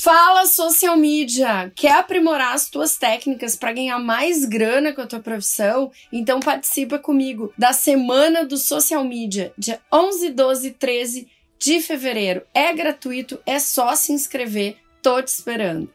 Fala social media! Quer aprimorar as tuas técnicas para ganhar mais grana com a tua profissão? Então participa comigo da semana do social media, dia 11, 12 e 13 de fevereiro. É gratuito, é só se inscrever. Tô te esperando.